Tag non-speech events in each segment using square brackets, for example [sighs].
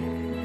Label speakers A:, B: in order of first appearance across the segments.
A: So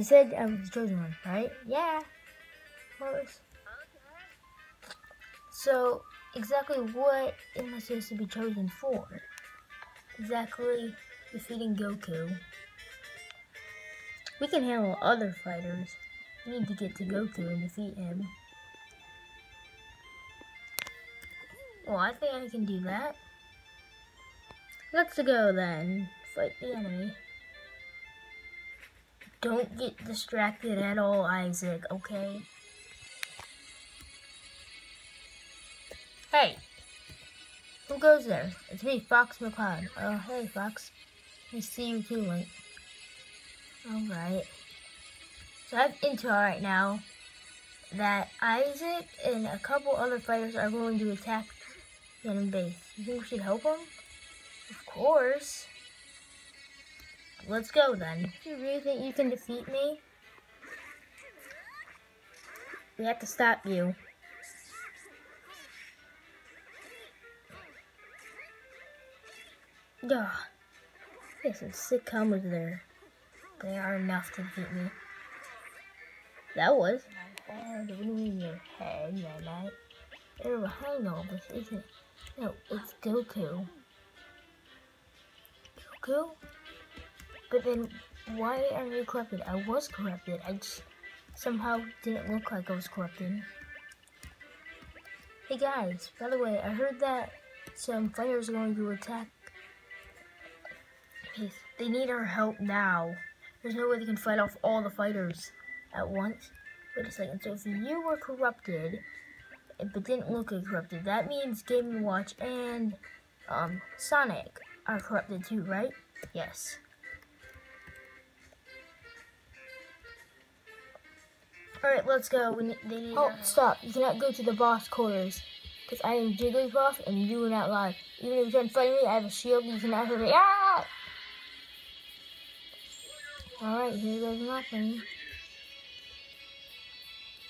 A: You said I was the chosen one, right? Yeah. So, exactly what am I supposed to be chosen for? Exactly defeating Goku. We can handle other fighters. We need to get to Goku and defeat him. Well, I think I can do that. Let's go then. Fight the enemy. Don't get distracted at all, Isaac, okay? Hey! Who goes there? It's me, Fox McCloud. Oh, hey, Fox. I see you too, Link. Alright. So I have intel right now that Isaac and a couple other fighters are going to attack the enemy base. You think we should help them? Of course. Let's go then. You really think you can defeat me? We have to stop you. Duh. There's some sick combos there. They are enough to defeat me. That was. And in your head, my night. They're behind all this, isn't? No, it's Goku. Goku? But then, why are you corrupted? I was corrupted. I just somehow didn't look like I was corrupted. Hey guys, by the way, I heard that some fighters are going to attack. They need our help now. There's no way they can fight off all the fighters at once. Wait a second. So if you were corrupted, but didn't look corrupted, that means Game & Watch and um, Sonic are corrupted too, right? Yes. Alright, let's go. We need, they need oh, stop. You cannot go to the boss quarters. Because I am Jigglypuff and you are not live. Even if you try to fight me, I have a shield. You cannot hurt me. Ah! Alright, here goes nothing.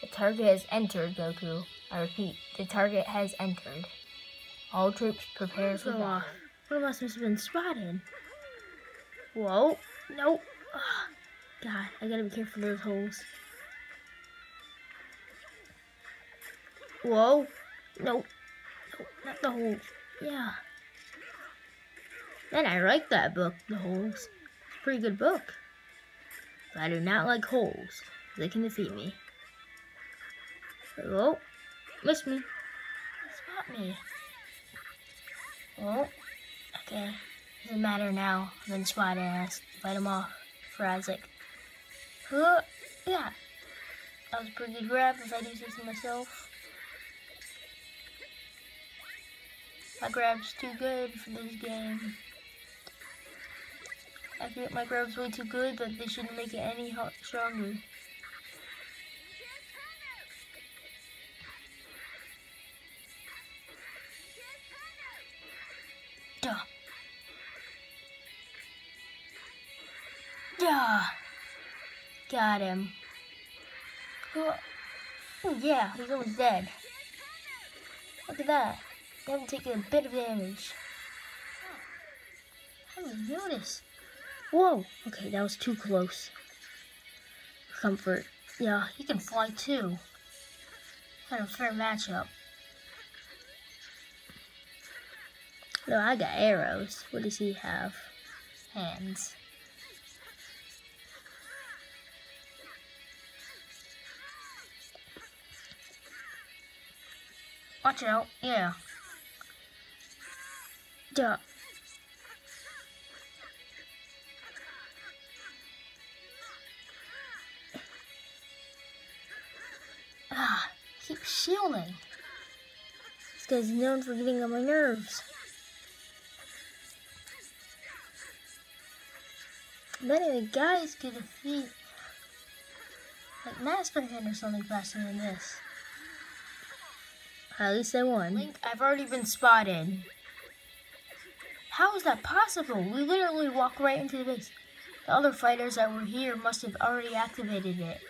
A: The target has entered, Goku. I repeat, the target has entered. All troops prepare for battle. One of us must have been spotted. Whoa. Nope. God, I gotta be careful of those holes. Whoa. No. Not the holes. Yeah. And I like that book, The Holes. It's a pretty good book. But I do not like holes. They can defeat me. Whoa. Miss me. Spot me. Oh. Okay. Doesn't matter now. I'm in spotted. I have to fight him off for Isaac. Huh. Yeah. That was pretty good grab if I do so myself. My grab's too good for this game. I think my grab's way too good, but they shouldn't make it any stronger. Duh. Duh. Got him. Oh, yeah, he's almost dead. Look at that. They haven't taken a bit of damage. How did you notice? Whoa! Okay, that was too close. Comfort. Yeah, he can fly too. Kind of fair matchup. No, I got arrows. What does he have? Hands. Watch out. Yeah. Ah, keep shielding. This guy's known for getting on my nerves. Many the guys could defeat like Master Hand or something faster than this. At least I won. Link, I've already been spotted. How is that possible? We literally walked right into the base. The other fighters that were here must have already activated it.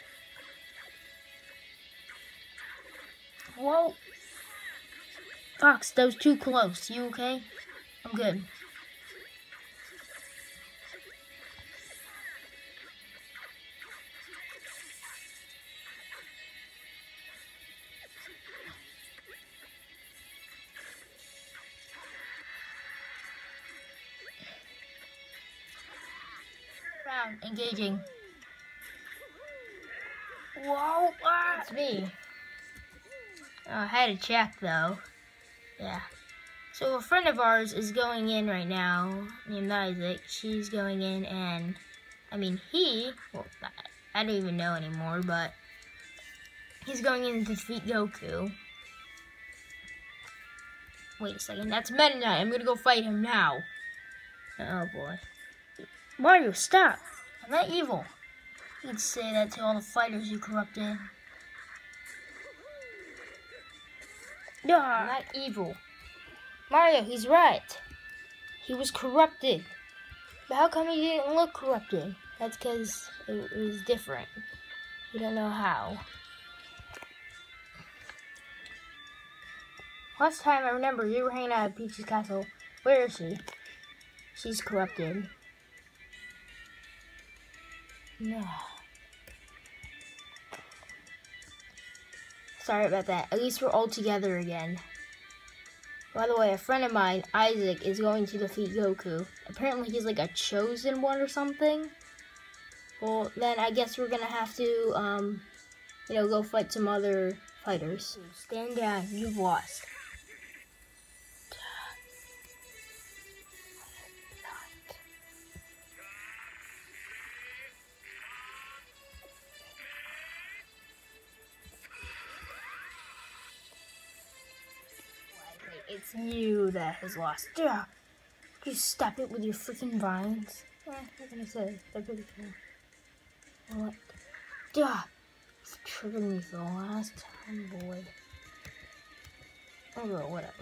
A: Whoa. Fox, that was too close. You okay? I'm good. Engaging. Whoa, ah. it's me. Oh, I had to check though. Yeah. So a friend of ours is going in right now, named Isaac. She's going in and, I mean, he, well, I don't even know anymore, but he's going in to defeat Goku. Wait a second, that's Meta Knight. I'm gonna go fight him now. Oh boy. Mario, stop! Not evil. You'd say that to all the fighters you corrupted. I'm not evil. Mario, he's right. He was corrupted. But how come he didn't look corrupted? That's because it was different. We don't know how. Last time I remember you were hanging out at Peach's castle. Where is she? She's corrupted. No. [sighs] Sorry about that. At least we're all together again. By the way, a friend of mine, Isaac, is going to defeat Goku. Apparently he's like a chosen one or something. Well, then I guess we're gonna have to, um, you know, go fight some other fighters. Stand down, you've lost. You that has lost. Yeah. You stop it with your freaking vines. Eh, what can I say? They're pretty cool. What? Yeah. It's triggered me for the last time, boy. Oh, well, whatever.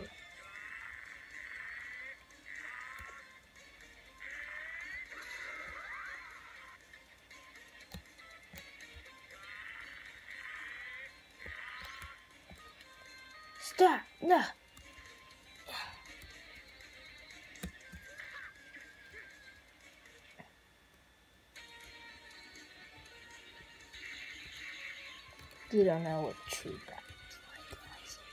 A: Stop! No! You don't know what true battle is like, Isaac.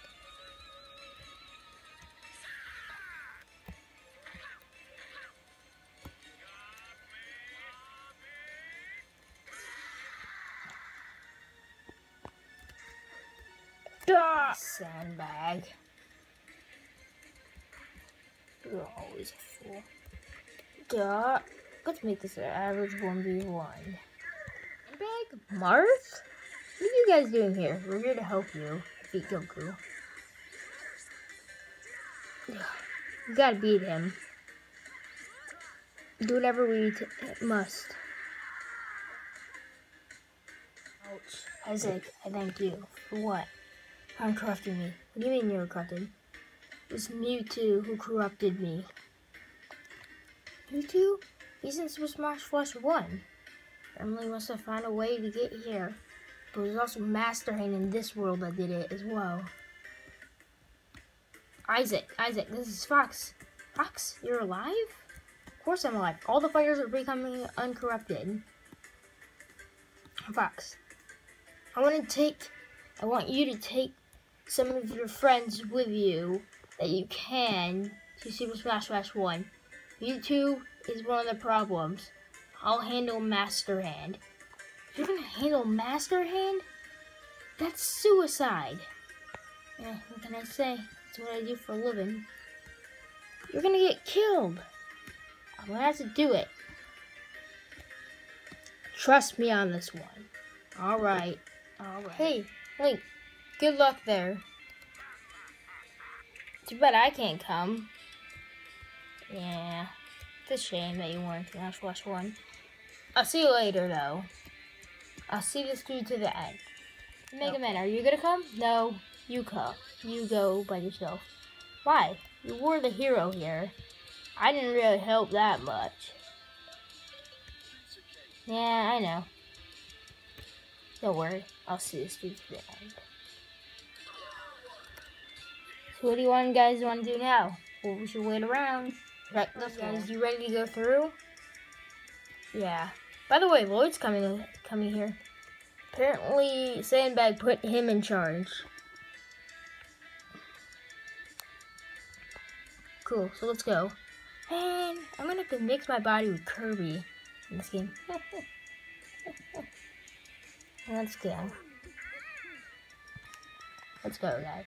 A: Duh! Sandbag. You're always a fool. Duh. Let's make this an average 1v1. Big Marth? What are you guys doing here? We're here to help you beat Goku. You gotta beat him. do whatever we must. Ouch. Isaac, I thank you. For what? For corrupting me. What do you mean you were corrupted? It was Mewtwo who corrupted me. Mewtwo? He's in Super Smash Flash 1. Emily must have found a way to get here. But there's also Master Hand in this world that did it as well. Isaac, Isaac, this is Fox. Fox, you're alive? Of course I'm alive. All the fighters are becoming uncorrupted. Fox, I want to take, I want you to take some of your friends with you that you can to Super Smash Bros. 1. Mewtwo is one of the problems. I'll handle Master Hand. You're gonna handle Master Hand? That's suicide. Yeah, what can I say? That's what I do for a living. You're gonna get killed. I'm gonna have to do it. Trust me on this one. Alright. Alright. Hey, Link, good luck there. Too bad I can't come. Yeah. It's a shame that you weren't in Smash Bros. 1. I'll see you later, though. I'll see this through to the end. Mega Man, are you gonna come? No, you come. You go by yourself. Why? You were the hero here. I didn't really help that much. Yeah, I know. Don't worry. I'll see this through to the end. So what do you want guys want to do now? Well, we should wait around. Right, guys, you ready to go through? Yeah. By the way, Lloyd's coming coming here. Apparently, Sandbag put him in charge. Cool, so let's go. And I'm gonna have to mix my body with Kirby in this game. let's [laughs] go. Let's go, guys.